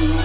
you.